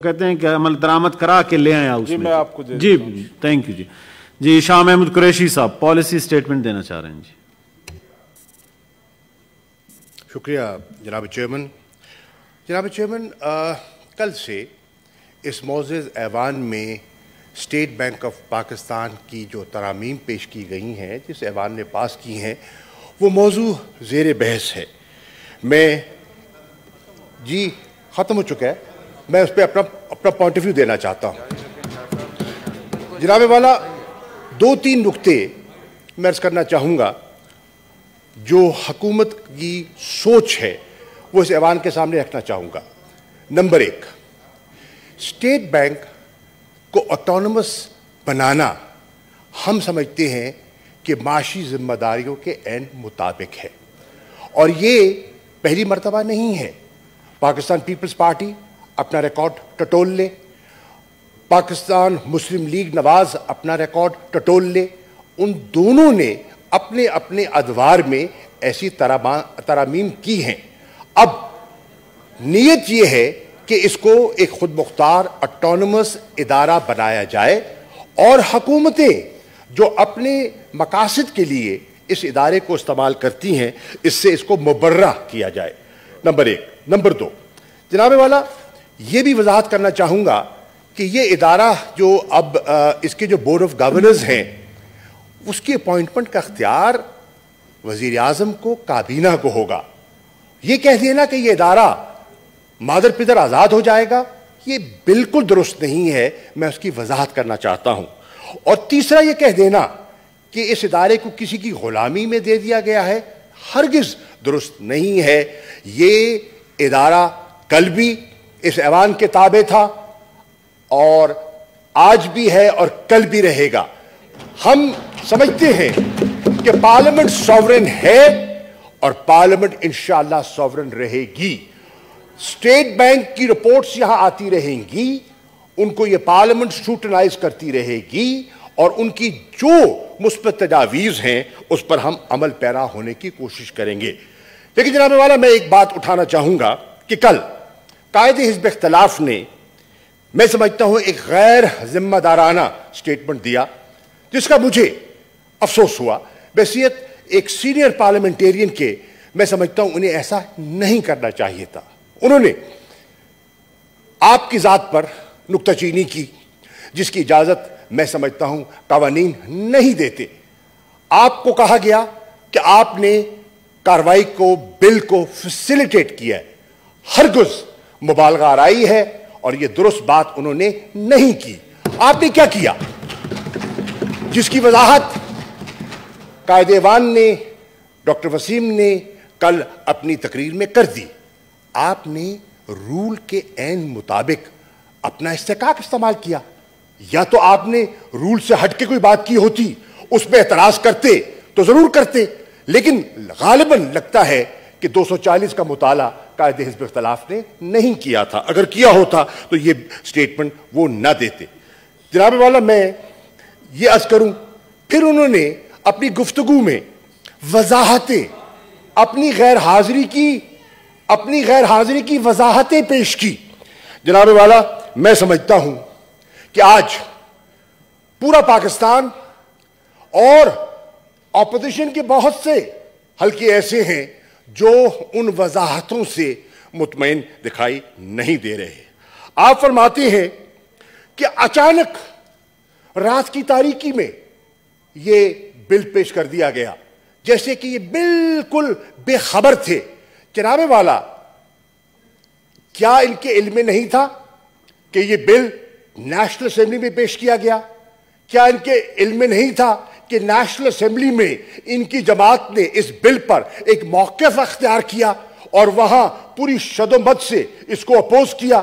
कहते हैं कि अमल दरामद करा के ले आया उसमें जी मैं आपको दे जी थैंक यू जी जी। शाह महमूद कुरैशी साहब पॉलिसी स्टेटमेंट देना चाह रहे हैं जी। शुक्रिया जनाब चेयरमैन जनाब चेयरमैन कल से इस मोज़ ऐवान में स्टेट बैंक ऑफ़ पाकिस्तान की जो तरामीम पेश की गई हैं जिस ऐवान ने पास की हैं वो मौजू ज़ेर बहस है। मैं जी ख़त्म हो चुका है। मैं उस पर अपना अपना पॉइंट ऑफ़ व्यू देना चाहता हूँ। जनाब वाला, दो तीन नुक्ते मैं अर्ज़ करना चाहूँगा। जो हकूमत की सोच है, वो इस ऐवान के सामने रखना चाहूँगा। नंबर एक, स्टेट बैंक को ऑटोनमस बनाना हम समझते हैं कि माशी जिम्मेदारियों के एन मुताबिक है। और ये पहली मरतबा नहीं है। पाकिस्तान पीपल्स पार्टी अपना रिकॉर्ड टटोल ले। पाकिस्तान मुस्लिम लीग नवाज़ अपना रिकॉर्ड टटोल ले। उन दोनों ने अपने अपने अदवार में ऐसी तरामीम की हैं। अब नीयत यह है कि इसको एक खुद मुख्तार अटोनमस इदारा बनाया जाए और हकूमतें जो अपने मकासद के लिए इस इदारे को इस्तेमाल करती हैं, इससे इसको मुबर्रा किया जाए। नंबर एक। नंबर दो। जनाबे वाला ये भी वजाहत करना चाहूँगा कि ये इदारा जो अब इसके जो बोर्ड ऑफ़ गवर्नर्स हैं, उसकी अपॉइंटमेंट का अख्तियार वज़ीर अजम को, काबीना को होगा। ये कह देना कि ये इदारा मादर पिदर आज़ाद हो जाएगा। ये बिल्कुल दुरुस्त नहीं है, मैं उसकी वजाहत करना चाहता हूँ। और तीसरा ये कह देना कि इस इदारे को किसी की गुलामी में दे दिया गया है। हरगिज दुरुस्त नहीं है। ये इदारा कल भी इस ऐवान के ताबे था और आज भी है और कल भी रहेगा। हम समझते हैं कि पार्लियामेंट सॉवरन है और पार्लियामेंट इंशाला सॉवरन रहेगी। स्टेट बैंक की रिपोर्ट्स यहाँ आती रहेंगी, उनको ये पार्लियामेंट स्क्रूटनाइज करती रहेगी और उनकी जो मुस्बत तजावीज़ हैं, उस पर हम अमल पैरा होने की कोशिश करेंगे। लेकिन जनाब वाला, मैं एक बात उठाना चाहूँगा कि कल कायद हिजब इख्तलाफ ने, मैं समझता हूँ, एक गैर जिम्मेदाराना स्टेटमेंट दिया, जिसका मुझे अफसोस हुआ। बैसियत एक सीनियर पार्लियामेंटेरियन के, मैं समझता हूँ, उन्हें ऐसा नहीं करना चाहिए था। उन्होंने आपकी ज़ात पर नुकताचीनी की, जिसकी इजाज़त मैं समझता हूँ कवानीन नहीं देते। आपको कहा गया कि आपने कार्रवाई को, बिल को फैसिलिटेट किया है। हरगुज मुबालगा आरई है और यह दुरुस्त बात उन्होंने नहीं की। आपने क्या किया? जिसकी वजाहत कायदेवान ने, डॉक्टर वसीम ने कल अपनी तकरीर में कर दी। आपने रूल के एन मुताबिक अपना इस्तेकाक इस्तेमाल किया। या तो आपने रूल से हट के कोई बात की होती उस पर एतराज़ करते तो ज़रूर करते, लेकिन गालिबन लगता है कि 240 का मुताला कायदे हिजब इख्तलाफ ने नहीं किया था। अगर किया होता तो ये स्टेटमेंट वो ना देते। जनाब वाला, मैं ये अर्ज़ करूँ, फिर उन्होंने अपनी गुफ्तगु में वजाहतें, अपनी गैर हाजिरी की, अपनी गैर हाजिरी की वजाहतें पेश की। जनाब वाला, मैं समझता हूँ कि आज पूरा पाकिस्तान और अपोजिशन के बहुत से हल्के ऐसे हैं जो उन वजाहतों से मुतमिन दिखाई नहीं दे रहे आप फरमाते हैं कि अचानक रात की तारीकी में ये बिल पेश कर दिया गया, जैसे कि ये बिल्कुल बेखबर थे। चनाबे वाला, क्या इनके इल्म नहीं था कि ये बिल नेशनल असेंबली में पेश किया गया? क्या इनके इल्म नहीं था कि नेशनल असेंबली में इनकी जमात ने इस बिल पर एक मौकफ अख्तियार किया और वहाँ पूरी शदोमत से इसको अपोज किया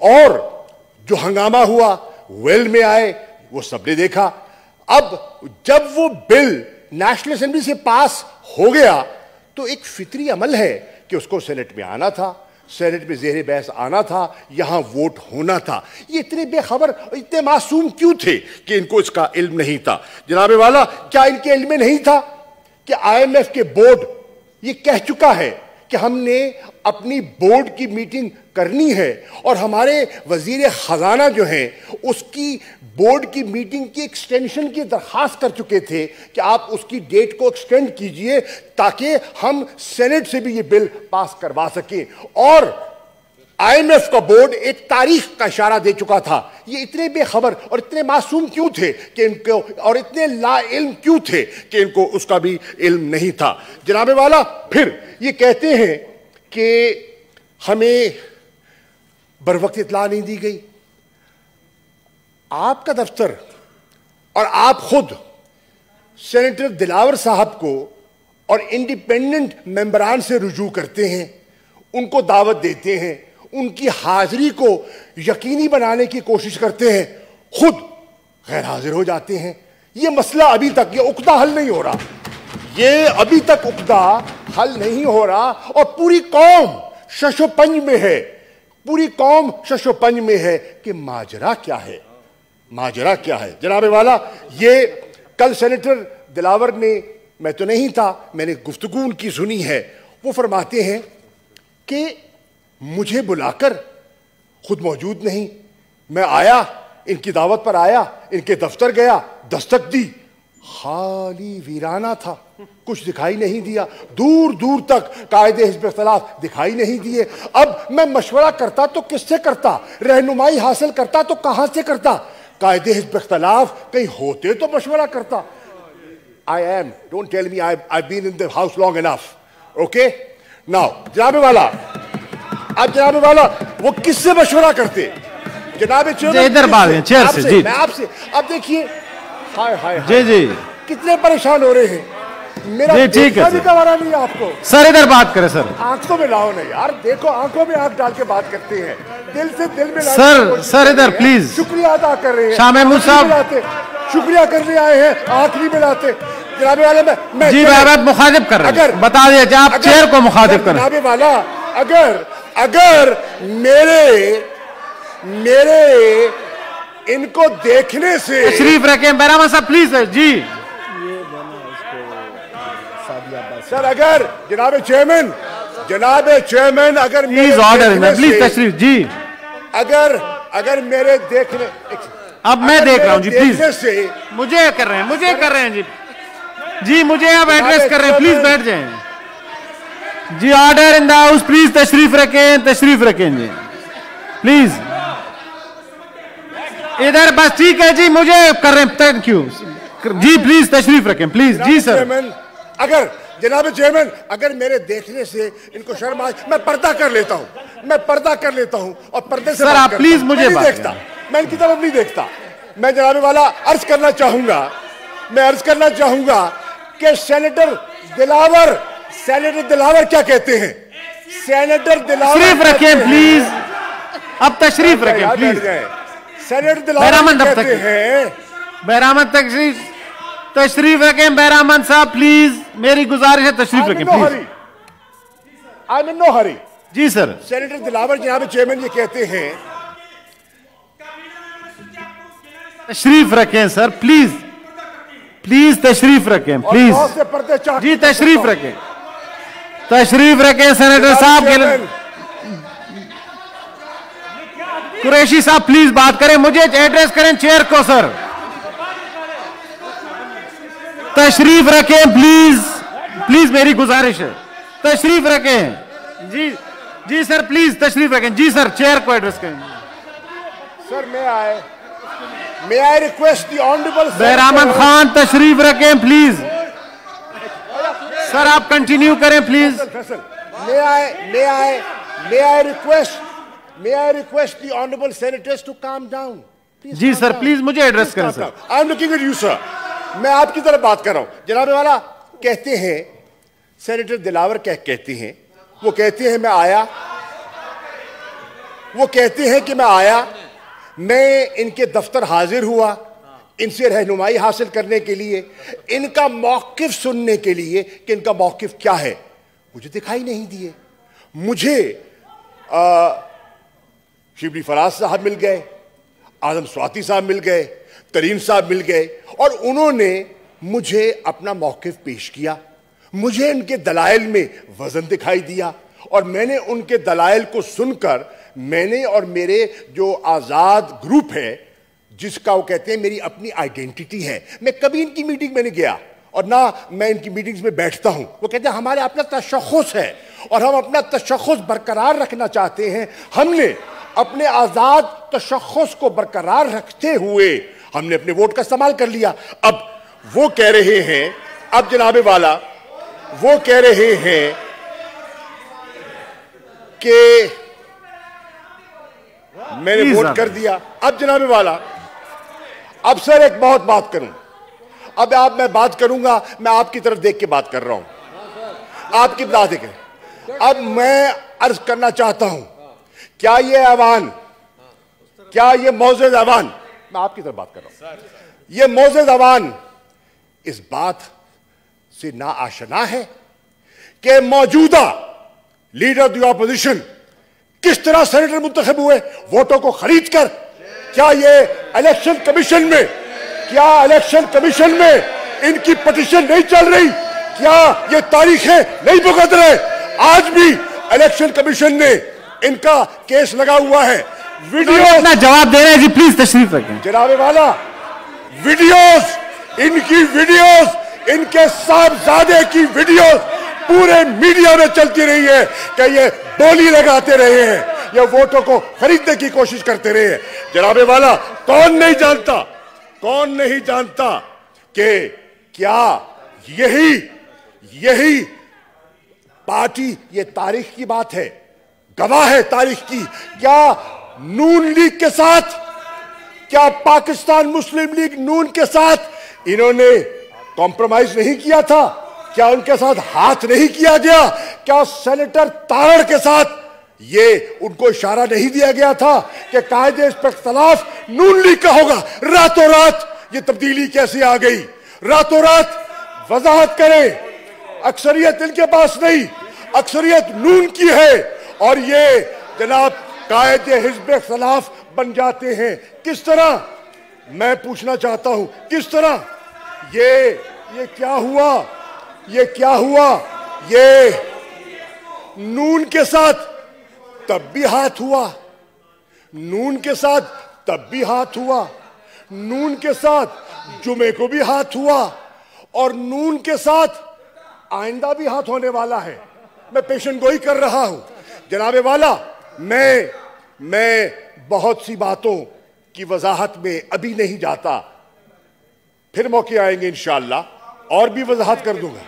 और जो हंगामा हुआ, वेल में आए, वो सबने देखा। अब जब वो बिल नेशनल असेंबली से पास हो गया तो एक फितरी अमल है कि उसको सेनेट में आना था। सेनेट में जेर बहस आना था, यहाँ वोट होना था। ये इतने बेखबर, इतने मासूम क्यों थे कि इनको इसका इल्म नहीं था? जनाब वाला, क्या इनके इल्म में नहीं था कि आईएमएफ के बोर्ड ये कह चुका है कि हमने अपनी बोर्ड की मीटिंग करनी है और हमारे वज़ीर खजाना जो हैं, उसकी बोर्ड की मीटिंग की एक्सटेंशन की दरख्वास्त कर चुके थे कि आप उसकी डेट को एक्सटेंड कीजिए ताकि हम सेनेट से भी ये बिल पास करवा सकें। और आईएमएफ का बोर्ड एक तारीख का इशारा दे चुका था। ये इतने बेखबर और इतने मासूम क्यों थे कि इनको और इतने ला इल्म क्यों थे कि इनको उसका भी इल्म नहीं था? जनाबे वाला, फिर ये कहते हैं कि हमें बर वक्त इतला नहीं दी गई। आपका दफ्तर और आप खुद सेनेटर दिलावर साहब को और इंडिपेंडेंट मेंबरान से रुजू करते हैं, उनको दावत देते हैं उनकी हाजिरी को यकीनी बनाने की कोशिश करते हैं, खुद गैर हाजिर हो जाते हैं। ये मसला अभी तक, ये उकदा हल नहीं हो रहा। ये अभी तक उकदा हल नहीं हो रहा और पूरी कौम शशोपंज में है। पूरी कौम शशोपंज में है कि माजरा क्या है? माजरा क्या है? जनाबे वाला, ये कल सेनेटर दिलावर ने, मैं तो नहीं था, मैंने गुफ्तगु उनकी सुनी है। वो फरमाते हैं कि मुझे बुलाकर खुद मौजूद नहीं। मैं आया, इनकी दावत पर आया, इनके दफ्तर गया, दस्तक दी। खाली वीराना था, कुछ दिखाई नहीं दिया। दूर दूर तक कायदे हिजब इख्तलाफ दिखाई नहीं दिए। अब मैं मशवरा करता तो किससे करता? रहनुमाई हासिल करता तो कहाँ से करता? कायदे हिजब इख्तलाफ कहीं होते तो मशवरा करता। I am don't tell me I I been in the house long enough okay now जनाबे वाला अब जनाब वाला वो किससे मशवरा करते? जनाब इधर बात है चेयर से जी। मैं आपसे अब देखिए हाय हाय जी जी। कितने परेशान हो रहे हैं। मेरा जी, ठीक है। गवारा नहीं आपको? सर इधर बात करें सर। आँखों में लाओ नहीं यार देखो आँखों में आँख डाल के बात करते हैं। दिल से दिल में सर, सर, इधर, प्लीज़। शुक्रिया अदा कर रहे हैं। महमूद साहब। शुक्रिया करने आए हैं आँख नहीं मिलाते जनाबे वाले मैं मैं जी मैं मुखातिब कर रहे अगर बता दिया आप चेयर को मुखातिब करें जनाबे वाला अगर अगर मेरे मेरे इनको देखने से तशरीफ़ रखें बैरामा साहब प्लीज़ सर जी। सर अगर जनाब चेयरमैन जनाब चेयरमैन अगर प्लीज़ ऑर्डर प्लीज़ तशरीफ़ जी। अगर अगर मेरे देखने अब मैं देख रहा हूँ जी प्लीज़ से मुझे कर रहे हैं मुझे कर रहे हैं जी। जी मुझे आप एड्रेस कर रहे हैं प्लीज़ बैठ जाएँ। जी order in the house please तशरीफ़ रखें तशरीफ़ रखें जी प्लीज़ इधर बस ठीक है जी मुझे कर रहे हैं थैंक यू जी प्लीज़ तशरीफ़ रखें प्लीज़ जी सर अगर जनाब चेयरमैन अगर मेरे देखने से इनको शर्म आए मैं पर्दा कर लेता हूँ मैं पर्दा कर लेता हूँ और पर्दे से सर, आप प्लीज़ मुझे नहीं देखता मैं इनकी तरफ़ नहीं देखता मैं जनाबे वाला अर्ज़ करना चाहूँगा मैं अर्ज़ करना चाहूँगा कि सेनेटर दिलावर सेनेटर दिलावर क्या कहते हैं? सेनेटर दिलावर तशरीफ़ रखें प्लीज़ अब तशरीफ़ रखें प्लीज़ सेनेटर दिलावर कहते। हैं? बैरामत तशरीफ़ तशरीफ़ रखें बैरामन साहब प्लीज़ मेरी गुजारिश है तशरीफ़ रखें please. I'm in no hurry. जी सर सेनेटर दिलावर जनाब चेयरमैन ये कहते हैं तशरीफ़ रखें सर प्लीज़ प्लीज़ तशरीफ़ रखें प्लीज़ जी तशरीफ़ रखें। तशरीफ़ रखें सेनेटर साहब कुरैशी साहब प्लीज़ बात करें। मुझे एड्रेस करें चेयर को सर तशरीफ़ रखें प्लीज़ प्लीज़ मेरी गुजारिश है। तशरीफ़ रखें। जी जी सर प्लीज़ तशरीफ़ रखें। जी सर चेयर को एड्रेस करें। सर मैं आए may I request the honourable Bairaman Khan तशरीफ़ रखें प्लीज़ सर आप कंटिन्यू करें please may I may I may I request may I request the honourable senators to calm down ji sir please मुझे address करें sir I am looking at you sir मैं आपकी तरफ़ बात कर रहा हूँ। जनाब वाला कहते हैं सेनेटर दिलावर कह कहते हैं वो कहते हैं मैं आया। वो कहते हैं कि मैं आया मैं इनके दफ्तर हाजिर हुआ इनसे रहनुमाई हासिल करने के लिए, इनका मौकिफ सुनने के लिए कि इनका मौकिफ क्या है। मुझे दिखाई नहीं दिए। मुझे शिबली फराज साहब मिल गए, आज़म स्वाति साहब मिल गए, तरीन साहब मिल गए, और उन्होंने मुझे अपना मौकिफ पेश किया। मुझे इनके दलाइल में वज़न दिखाई दिया, और मैंने उनके दलाइल को सुनकर, मैंने और मेरे जो आज़ाद ग्रुप है जिसका वो कहते हैं मेरी अपनी आइडेंटिटी है। मैं कभी इनकी मीटिंग में नहीं गया और ना मैं इनकी मीटिंग्स में बैठता हूँ। वो कहते हैं हमारे अपना तशखस है और हम अपना तशखस बरकरार रखना चाहते हैं। हमने अपने आज़ाद तशखस को बरकरार रखते हुए हमने अपने वोट का इस्तेमाल कर लिया। अब वो कह रहे हैं अब जनाबे वाला वो कह रहे हैं कि मैंने वोट कर दिया। अब जनाबे वाला अब सर, एक बहुत बात करूँ। अब आप, मैं बात करूँगा, मैं आपकी तरफ़ देख के बात कर रहा हूँ। आपकी बात देखें। अब मैं अर्ज़ करना चाहता हूँ, क्या ये ऐवान, क्या ये मोजेज ऐवान मैं आपकी तरफ़ बात कर रहा हूँ। ये मोजेज ऐवान इस बात से ना आशना है कि मौजूदा लीडर द ऑपोजिशन किस तरह सेनेटर मुंतखब हुए, वोटों को खरीद कर क्या ये इलेक्शन कमीशन में। क्या इलेक्शन कमीशन में इनकी पटिशन नहीं चल रही? क्या ये तारीखें नहीं भुगत रहे? आज भी इलेक्शन कमीशन ने इनका केस लगा हुआ है। वीडियो अपना जवाब दे रहे हैं जी प्लीज़ तशरीफ़ रखें। जनाबे वाला वीडियोस इनकी वीडियोस इनके साहबजादे की वीडियोस पूरे मीडिया में चलती रही है कि ये बोली लगाते रहे हैं। ये वोटों को खरीदने की कोशिश करते रहे हैं। जनाबे वाला, कौन नहीं जानता, कौन नहीं जानता कि क्या यही यही पार्टी, ये तारीख की बात है, गवाह है तारीख की क्या नून लीग के साथ, क्या पाकिस्तान मुस्लिम लीग नून के साथ इन्होंने कॉम्प्रोमाइज नहीं किया था? क्या उनके साथ हाथ नहीं किया गया? क्या सेनेटर तारड़ के साथ ये उनको इशारा नहीं दिया गया था कि कायदे इस पर खिलाफ नून लीग का होगा। रातों रात ये तब्दीली कैसे आ गई? रातों रात वजाहत करें। अक्सरियत इनके पास नहीं, अक्सरियत नून की है। और ये जनाब कायदे हिजब खिलाफ बन जाते हैं। किस तरह? मैं पूछना चाहता हूँ, किस तरह? ये ये क्या हुआ? ये क्या हुआ? ये नून के साथ तब भी हाथ हुआ। नून के साथ तब भी हाथ हुआ। नून के साथ जुमे को भी हाथ हुआ। और नून के साथ आइंदा भी हाथ होने वाला है। मैं पेशेंट गोई कर रहा हूँ। जनाबे वाला, मैं मैं बहुत सी बातों की वजाहत में अभी नहीं जाता। फिर मौके आएँगे इंशाला और भी वजाहत कर दूँगा।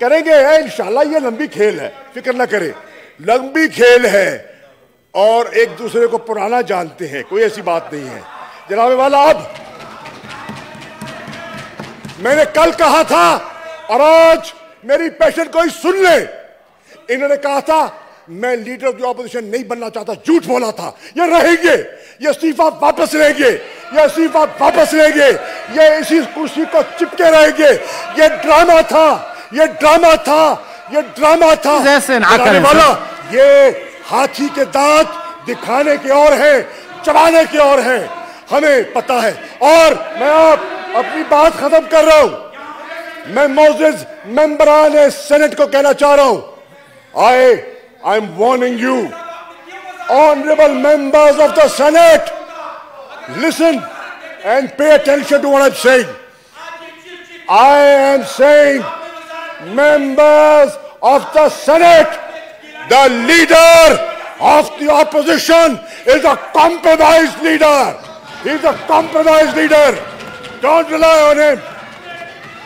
करेंगे इंशाला ये लंबी खेल है। फ़िक्र ना करें। लंबी खेल है। और एक दूसरे को पुराना जानते हैं कोई ऐसी बात नहीं है। जनाबे वाला अब मैंने कल कहा था और आज मेरी पैशन कोई सुन ले। इन्होंने कहा था मैं लीडर ऑफ़ द ऑपोजिशन नहीं बनना चाहता झूठ बोला था। ये रहेंगे ये इस्तीफा वापस लेंगे ये इस्तीफा वापस लेंगे ये इसी कुर्सी को चिपके रहेंगे। ये ड्रामा था ये ड्रामा था ये ड्रामा था। वाला ये हाथी के दांत दिखाने के और है, चबाने के और है। हमें पता है। और मैं आप अपनी बात खत्म कर रहा हूँ। मैं मोजिज मेंबरान सेनेट को कहना चाह रहा हूँ। I I am warning you honourable members of the senate listen and pay attention to what I am saying I am saying of the senate The leader of the opposition is a compromised leader. He's a compromised leader. Don't rely on him.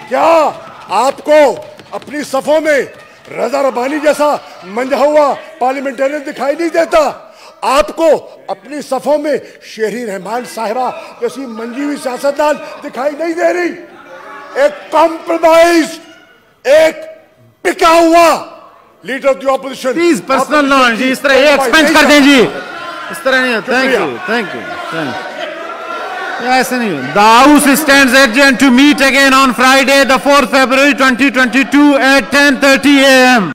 क्या आपको अपनी सफों में रजा रबानी जैसा मंजा हुआ parliamentarian दिखाई नहीं देता आपको अपनी सफों में शेरी रहमान साहिबा जैसी मंजी हुई सियासतदान दिखाई नहीं दे रही एक कॉम्प्रोमाइज एक बिका हुआ Leader of the opposition please personal no जी इस तरह ये एक्सपेंड कर दें जी इस तरह नहीं thank you thank you thank ऐसे नहीं The House stands adjourned to meet again on Friday, the 4th February 2022 at 10:30 a.m.